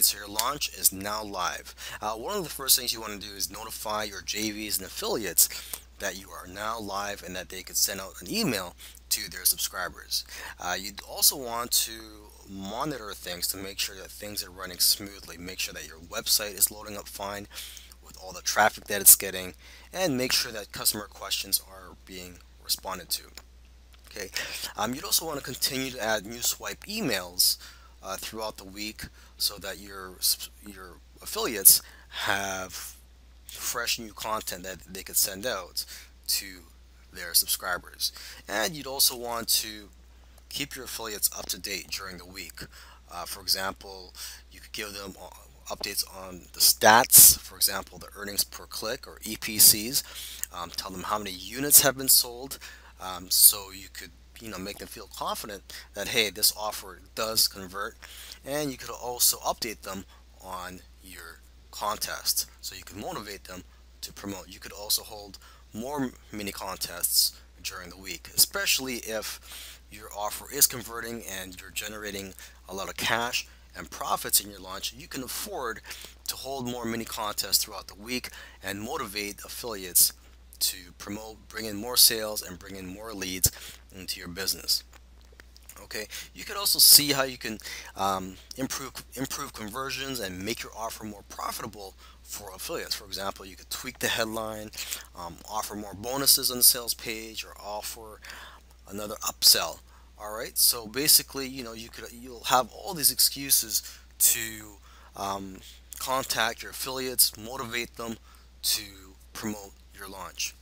Alright, so your launch is now live. Uh, one of the first things you want to do is notify your JVs and affiliates that you are now live and that they could send out an email to their subscribers. Uh, you also want to monitor things to make sure that things are running smoothly. Make sure that your website is loading up fine with all the traffic that it's getting and make sure that customer questions are being responded to. Okay, um, you'd also want to continue to add new swipe emails uh, throughout the week so that your your affiliates have fresh new content that they could send out to their subscribers. And you'd also want to keep your affiliates up to date during the week. Uh, for example, you could give them uh, updates on the stats, for example, the earnings per click or EPCs. Um, tell them how many units have been sold um, so you could you know make them feel confident that hey this offer does convert. And you could also update them on your contest. So you can motivate them to promote. You could also hold more mini contests during the week especially if your offer is converting and you're generating a lot of cash and profits in your launch. You can afford to hold more mini contests throughout the week and motivate affiliates to promote, bring in more sales and bring in more leads into your business. Okay, you could also see how you can um, improve improve conversions and make your offer more profitable for affiliates. For example, you could tweak the headline, um, offer more bonuses on the sales page, or offer another upsell. All right, so basically, you know, you could you'll have all these excuses to um, contact your affiliates, motivate them to promote your launch.